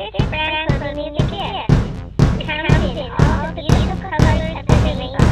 Gift. Counted in all the beautiful colors of the rainbow.